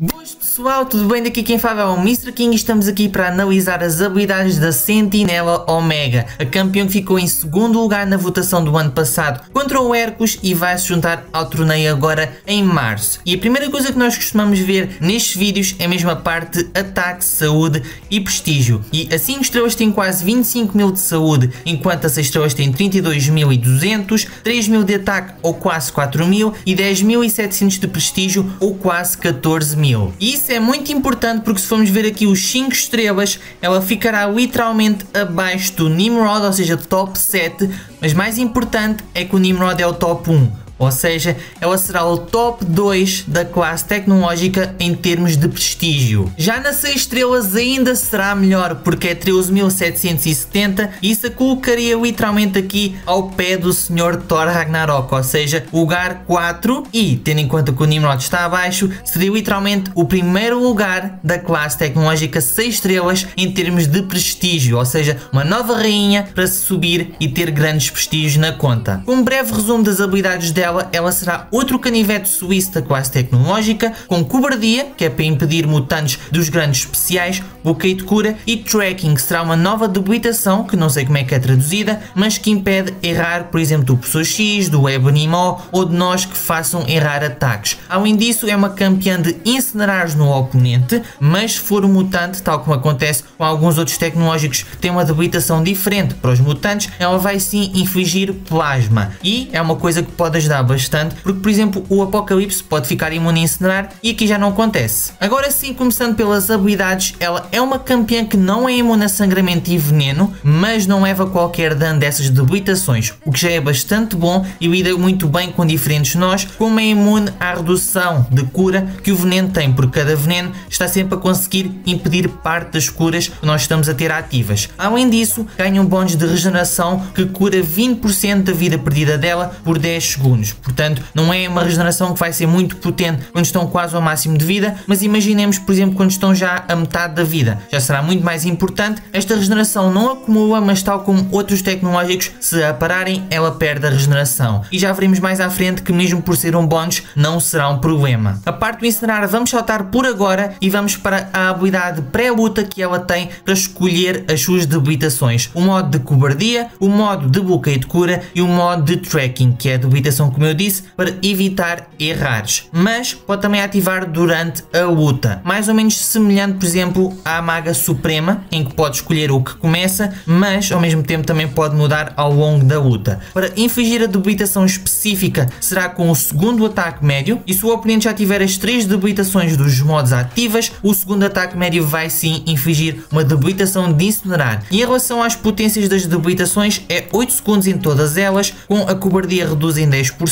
Boas pessoal, tudo bem? Daqui quem fala é o Mr. King e estamos aqui para analisar as habilidades da Sentinela Omega, a campeã que ficou em segundo lugar na votação do ano passado contra o Hercus e vai se juntar ao torneio agora em março. E a primeira coisa que nós costumamos ver nestes vídeos é mesmo a parte de ataque, saúde e prestígio. E as 5 estrelas têm quase 25 mil de saúde, enquanto as 6 estrelas têm 32.200, 3 mil de ataque ou quase 4 mil e 10.700 de prestígio ou quase 14 mil mil. Isso é muito importante porque se formos ver aqui os 5 estrelas, ela ficará literalmente abaixo do Nimrod, ou seja, top 7, mas mais importante é que o Nimrod é o top 1 ou seja, ela será o top 2 da classe tecnológica em termos de prestígio. Já na 6 estrelas ainda será melhor porque é 13.770 e isso a colocaria literalmente aqui ao pé do Sr. Thor Ragnarok, ou seja, lugar 4 e, tendo em conta que o Nimrod está abaixo, seria literalmente o primeiro lugar da classe tecnológica 6 estrelas em termos de prestígio, ou seja, uma nova rainha para subir e ter grandes prestígios na conta. Um breve resumo das habilidades dela dela, ela será outro canivete suíço da classe tecnológica, com cobardia, que é para impedir mutantes dos grandes especiais, bloqueio de cura e tracking, que será uma nova debilitação, que não sei como é que é traduzida, mas que impede errar, por exemplo, do professor X, do Maw ou de nós que façam errar ataques. Além disso, é uma campeã de incinerar no oponente, mas se for um mutante, tal como acontece com alguns outros tecnológicos que têm uma debilitação diferente para os mutantes, ela vai sim infligir plasma. E é uma coisa que pode ajudar bastante, porque por exemplo o Apocalipse pode ficar imune a incinerar e aqui já não acontece. Agora sim, começando pelas habilidades, ela é uma campeã que não é imune a sangramento e veneno, mas não leva qualquer dano dessas debilitações, o que já é bastante bom e lida muito bem com diferentes nós, como é imune à redução de cura que o veneno tem, porque cada veneno está sempre a conseguir impedir parte das curas que nós estamos a ter ativas. Além disso, ganha um bónus de regeneração que cura 20% da vida perdida dela por 10 segundos segundos. Portanto, não é uma regeneração que vai ser muito potente quando estão quase ao máximo de vida, mas imaginemos, por exemplo, quando estão já a metade da vida. Já será muito mais importante. Esta regeneração não acumula, mas tal como outros tecnológicos, se a pararem, ela perde a regeneração. E já veremos mais à frente que mesmo por ser um bónus, não será um problema. A parte do incinerar vamos saltar por agora e vamos para a habilidade pré-luta que ela tem para escolher as suas debilitações. O modo de cobardia, o modo de bloqueio de cura e o modo de tracking, que é a debilitação como eu disse, para evitar errares, mas pode também ativar durante a luta, mais ou menos semelhante, por exemplo, à Maga Suprema, em que pode escolher o que começa, mas ao mesmo tempo também pode mudar ao longo da luta. Para infligir a debilitação específica, será com o segundo ataque médio, e se o oponente já tiver as três debilitações dos modos ativas, o segundo ataque médio vai sim infligir uma debilitação de incinerar. E em relação às potências das debilitações, é 8 segundos em todas elas, com a cobardia reduz em 10%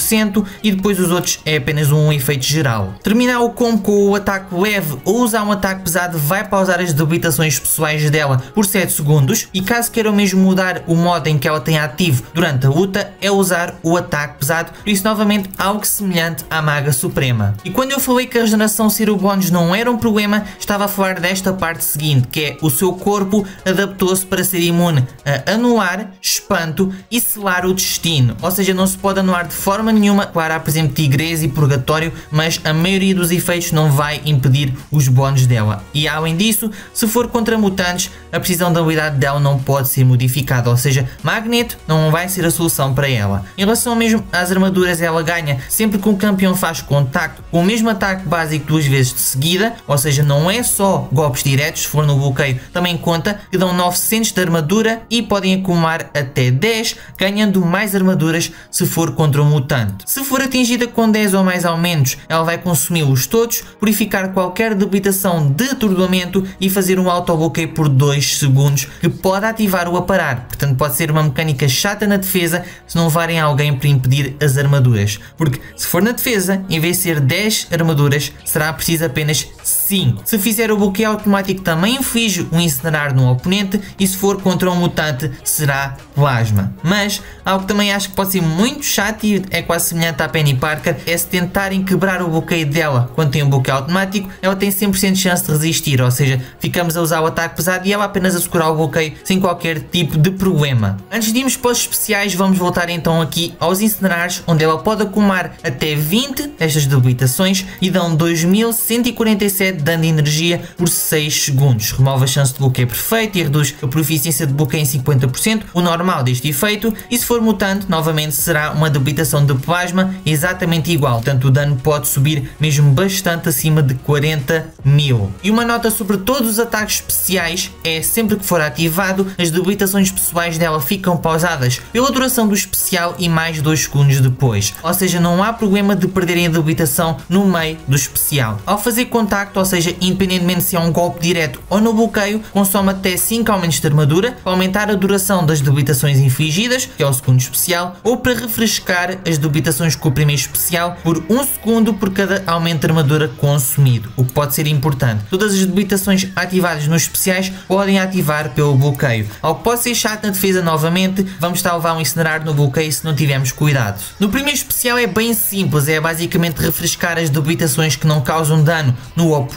e depois os outros é apenas um efeito geral. Terminar o combo com o ataque leve ou usar um ataque pesado vai pausar as debilitações pessoais dela por 7 segundos e caso queiram mesmo mudar o modo em que ela tem ativo durante a luta é usar o ataque pesado, por isso novamente algo semelhante à Maga Suprema. E quando eu falei que a regeneração Ciro Bônus não era um problema, estava a falar desta parte seguinte, que é o seu corpo adaptou-se para ser imune a anular, espanto e selar o destino, ou seja, não se pode anular de forma nenhuma, claro, há por exemplo Tigresa e Purgatório, mas a maioria dos efeitos não vai impedir os bónus dela. E além disso, se for contra mutantes, a precisão da habilidade dela não pode ser modificada, ou seja, Magneto não vai ser a solução para ela. Em relação mesmo às armaduras, ela ganha sempre que um campeão faz contacto com o mesmo ataque básico duas vezes de seguida, ou seja, não é só golpes diretos, se for no bloqueio também conta, que dão 900 de armadura e podem acumular até 10, ganhando mais armaduras se for contra um mutante se for atingida com 10 ou mais aumentos, ela vai consumi-los todos, purificar qualquer debilitação de atordoamento e fazer um auto-bloqueio por 2 segundos, que pode ativar o aparar. Portanto, pode ser uma mecânica chata na defesa se não levarem alguém para impedir as armaduras. Porque se for na defesa, em vez de ser 10 armaduras, será preciso apenas 5 5. Se fizer o bloqueio automático também inflige um incinerar no oponente e se for contra um mutante será plasma. Mas algo que também acho que pode ser muito chato e é quase semelhante à Penny Parker é se tentarem quebrar o bloqueio dela quando tem um bloqueio automático, ela tem 100% de chance de resistir, ou seja, ficamos a usar o ataque pesado e ela apenas a segurar o bloqueio sem qualquer tipo de problema. Antes de irmos para os especiais, vamos voltar então aqui aos incinerares, onde ela pode acumular até 20 destas debilitações e dão 2147 de energia por 6 segundos. Remove a chance de bloqueio perfeito e reduz a proficiência de bloqueio em 50%, o normal deste efeito, e se for mutante, novamente será uma debilitação de plasma exatamente igual, portanto o dano pode subir mesmo bastante acima de 40 mil. E uma nota sobre todos os ataques especiais é sempre que for ativado, as debilitações pessoais dela ficam pausadas pela duração do especial e mais 2 segundos depois, ou seja, não há problema de perderem a debilitação no meio do especial. Ao fazer contacto, ou seja, independentemente se é um golpe direto ou no bloqueio, consome até 5 aumentos de armadura para aumentar a duração das debilitações infligidas, que é o segundo especial, ou para refrescar as debilitações com o primeiro especial por 1 segundo por cada aumento de armadura consumido, o que pode ser importante. Todas as debilitações ativadas nos especiais podem ativar pelo bloqueio. Ao que pode ser chato na defesa novamente, vamos estar a levar um incinerar no bloqueio se não tivermos cuidado. No primeiro especial é bem simples, é basicamente refrescar as debilitações que não causam dano no oponente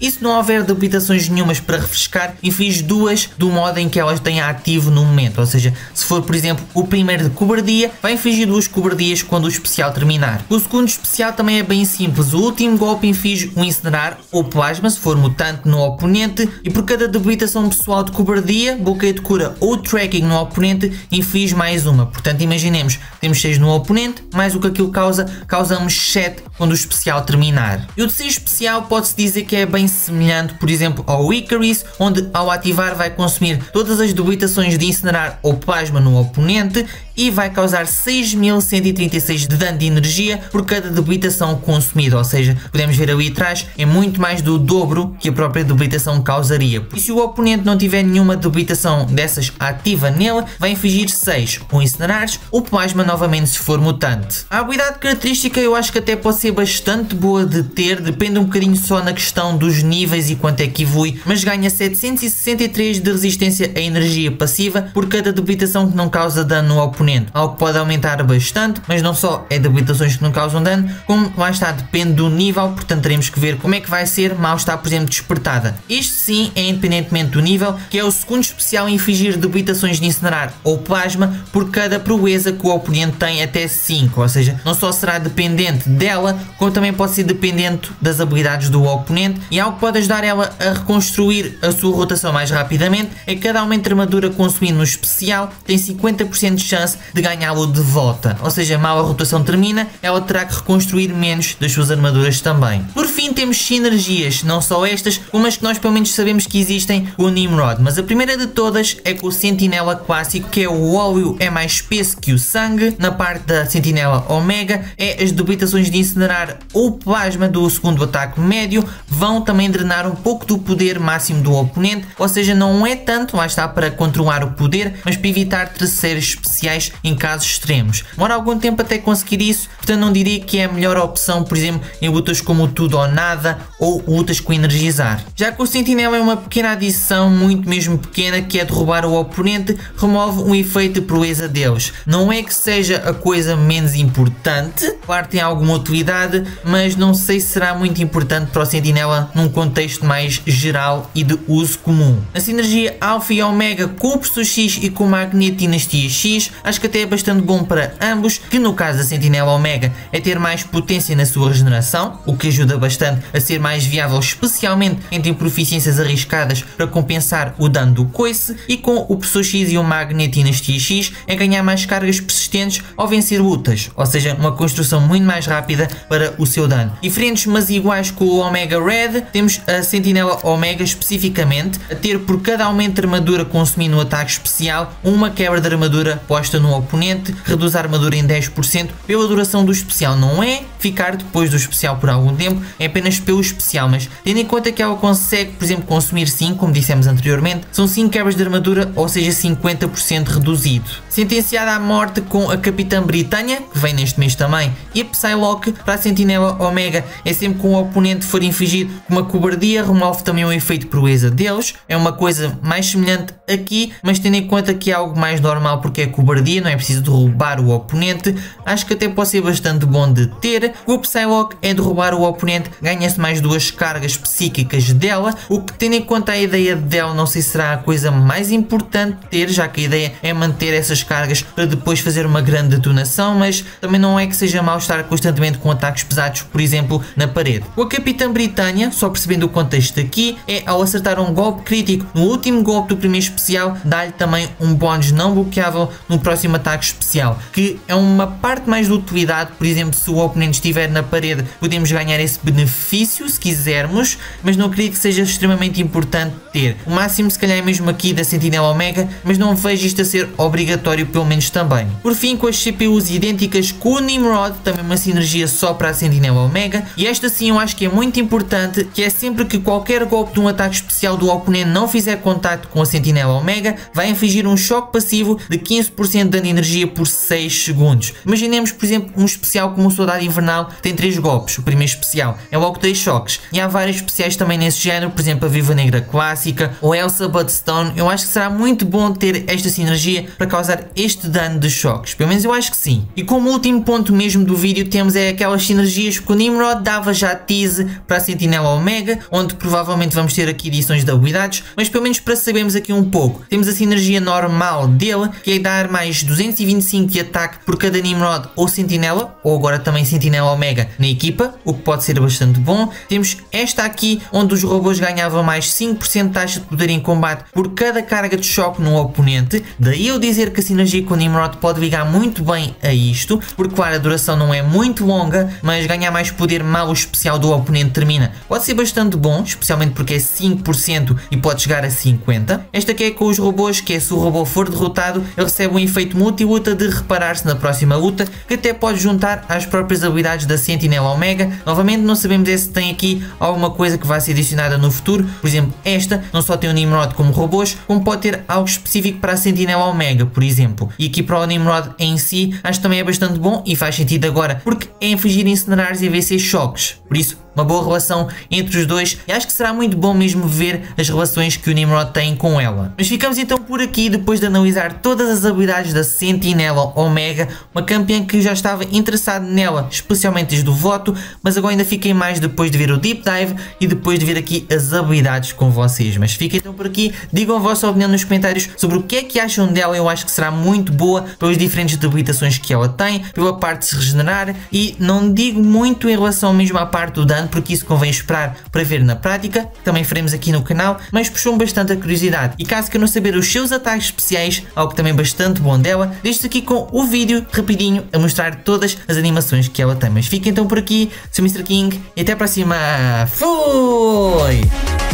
e se não houver debilitações nenhumas para refrescar, inflige duas do modo em que elas têm ativo no momento, ou seja, se for por exemplo o primeiro de cobardia, vai infligir duas cobardias quando o especial terminar. O segundo especial também é bem simples, o último golpe inflige um incinerar ou plasma se for mutante no oponente e por cada debilitação pessoal de cobardia, bloqueio de cura ou tracking no oponente inflige mais uma. Portanto imaginemos, temos 6 no oponente, mais o que aquilo causa, causamos 7 quando o especial terminar. E o terceiro especial pode-se dizer que é bem semelhante, por exemplo, ao Icarus, onde ao ativar vai consumir todas as debilitações de incinerar ou plasma no oponente e vai causar 6136 de dano de energia por cada debilitação consumida, ou seja, podemos ver ali atrás, é muito mais do dobro que a própria debilitação causaria. E se o oponente não tiver nenhuma debilitação dessas ativa nele, vai infligir 6 ou incinerares ou plasma novamente se for mutante. A habilidade característica eu acho que até pode ser bastante boa de ter, depende um bocadinho só na questão dos níveis e quanto é que evolui, mas ganha 763 de resistência a energia passiva por cada debilitação que não causa dano ao oponente algo que pode aumentar bastante, mas não só é de habilitações que não causam dano, como lá está, depende do nível, portanto teremos que ver como é que vai ser mal está, por exemplo, despertada. Isto sim é independentemente do nível, que é o segundo especial em infligir debilitações de incinerar ou plasma por cada proeza que o oponente tem até 5, ou seja, não só será dependente dela, como também pode ser dependente das habilidades do oponente e algo que pode ajudar ela a reconstruir a sua rotação mais rapidamente é que cada aumento de armadura consumido no especial tem 50% de chance de ganhá-lo de volta. Ou seja, mal a rotação termina, ela terá que reconstruir menos das suas armaduras também. Por fim, temos sinergias, não só estas, como as que nós pelo menos sabemos que existem com o Nimrod. Mas a primeira de todas é com o Sentinela clássico, que é o óleo é mais espesso que o sangue. Na parte da Sentinela Omega, é as debilitações de incinerar ou plasma do segundo ataque médio vão também drenar um pouco do poder máximo do oponente, ou seja, não é tanto, lá está, para controlar o poder, mas para evitar terceiros especiais em casos extremos. Demora algum tempo até conseguir isso, portanto não diria que é a melhor opção, por exemplo, em lutas como tudo ou nada ou lutas com energizar. Já que o Sentinela é uma pequena adição, muito mesmo pequena, que é derrubar o oponente, remove um efeito de proeza deles. Não é que seja a coisa menos importante, claro tem alguma utilidade, mas não sei se será muito importante para o Sentinela num contexto mais geral e de uso comum. A sinergia Alpha e Omega com o Professor X e com o Magneto Dinastia X, acho que até é bastante bom para ambos, que no caso da Sentinela Omega é ter mais potência na sua regeneração, o que ajuda bastante a ser mais viável, especialmente ter proficiências arriscadas para compensar o dano do coice, e com o Pessoa X e o Magnetinus TX é ganhar mais cargas persistentes ao vencer lutas, ou seja, uma construção muito mais rápida para o seu dano. Diferentes mas iguais com o Omega Red, temos a Sentinela Omega especificamente a ter por cada aumento de armadura consumido no ataque especial, uma quebra de armadura posta no oponente, reduz a armadura em 10% pela duração do especial. Não é ficar depois do especial por algum tempo, é apenas pelo especial, mas tendo em conta que ela consegue, por exemplo, consumir 5, como dissemos anteriormente, são 5 quebras de armadura, ou seja, 50% reduzido. Sentenciada à morte com a Capitã Britânia, que vem neste mês também, e a Psylocke para a Sentinela Omega. É sempre que um oponente for infligido uma cobardia, remove também o efeito proeza deles. É uma coisa mais semelhante aqui, mas tendo em conta que é algo mais normal porque é cobardia, não é preciso derrubar o oponente. Acho que até pode ser bastante bom de ter. O Psylocke é derrubar o oponente, ganha-se mais duas cargas psíquicas dela, o que tendo em conta a ideia dela não sei se será a coisa mais importante ter, já que a ideia é manter essas cargas para depois fazer uma grande detonação, mas também não é que seja mal estar constantemente com ataques pesados, por exemplo, na parede. O Capitã Britânia, só percebendo o contexto aqui, é ao acertar um golpe crítico no último golpe do primeiro especial, dá-lhe também um bónus não bloqueável no próximo ataque especial, que é uma parte mais de utilidade, por exemplo, se o oponente estiver na parede, podemos ganhar esse benefício se quisermos, mas não acredito que seja extremamente importante ter. O máximo se calhar é mesmo aqui da Sentinela Omega, mas não vejo isto a ser obrigatório pelo menos também. Por fim, com as CPUs idênticas com o Nimrod, também uma sinergia só para a Sentinela Omega, e esta sim eu acho que é muito importante, que é sempre que qualquer golpe de um ataque especial do oponente não fizer contato com a Sentinela Omega, vai infligir um choque passivo de 15% de dano de energia por 6 segundos. Imaginemos, por exemplo, um especial como o Soldado Invernal tem 3 golpes, o primeiro especial é logo 3 choques, e há vários especiais também nesse género, por exemplo a Viva Negra Clássica ou Elsa Bloodstone, eu acho que será muito bom ter esta sinergia para causar este dano de choques, pelo menos eu acho que sim. E como último ponto mesmo do vídeo temos é aquelas sinergias que o Nimrod dava já tease para a Sentinela Omega, onde provavelmente vamos ter aqui edições de habilidades, mas pelo menos para sabermos aqui um pouco. Temos a sinergia normal dele, que é dar mais 225 de ataque por cada Nimrod ou Sentinela, ou agora também Sentinela Omega na equipa, o que pode ser bastante bom. Temos esta aqui, onde os robôs ganhavam mais 5% de taxa de poder em combate por cada carga de choque no oponente. Daí eu dizer que a sinergia com o Nimrod pode ligar muito bem a isto, porque claro, a duração não é muito longa, mas ganhar mais poder mal o especial do oponente termina. Pode ser bastante bom, especialmente porque é 5% e pode chegar a 50%. Esta aqui é com os robôs, que é se o robô for derrotado, ele recebe um efeito multi-luta de reparar-se na próxima luta, que até pode juntar às próprias habilidades da Sentinela Omega. Novamente não sabemos se tem aqui alguma coisa que vai ser adicionada no futuro, por exemplo esta não só tem o Nimrod como robôs, como pode ter algo específico para a Sentinela Omega, por exemplo. E aqui para o Nimrod em si, acho que também é bastante bom e faz sentido agora, porque é infligir incinerários e vencer choques. Por isso, uma boa relação entre os dois e acho que será muito bom mesmo ver as relações que o Nimrod tem com ela. Mas ficamos então por aqui depois de analisar todas as habilidades da Sentinela Omega, uma campeã que já estava interessado nela, especialmente desde o voto, mas agora ainda fiquei mais depois de ver o Deep Dive e depois de ver aqui as habilidades com vocês. Mas fiquem então por aqui, digam a vossa opinião nos comentários sobre o que é que acham dela, eu acho que será muito boa pelas diferentes debilitações que ela tem, pela parte de se regenerar e não digo muito em relação mesmo à parte do dano, porque isso convém esperar para ver na prática, também faremos aqui no canal, mas puxou bastante a curiosidade. E caso queiram saber os seus ataques especiais, algo também bastante bom dela, deixo aqui com o vídeo rapidinho a mostrar todas as animações que ela tem. Mas fiquem então por aqui, sou Mr. King e até a próxima. Fui!